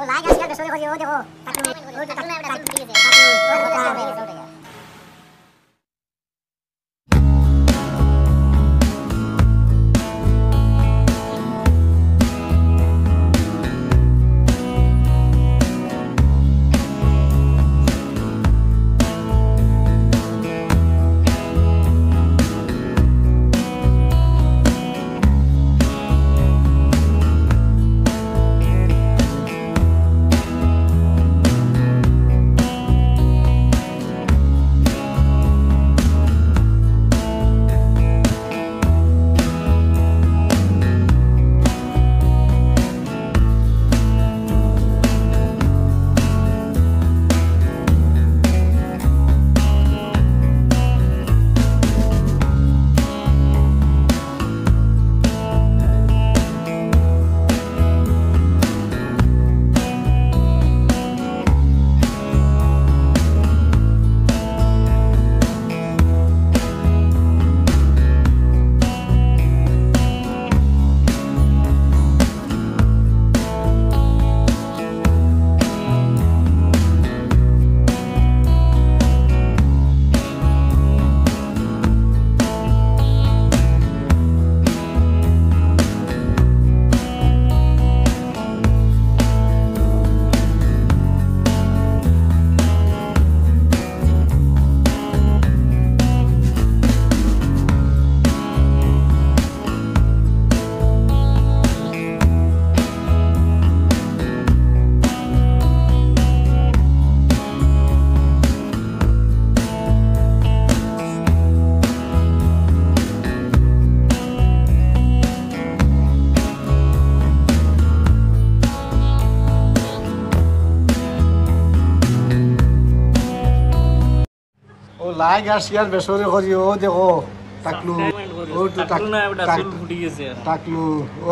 ও like আজকাল বেসরে করি ও দেখো টাকলু লাইক আর শেয়ার বেসরে করি ও দেখো টাকলু ও তো টাক- টাক- ফুটি গেছে। টাকলু ও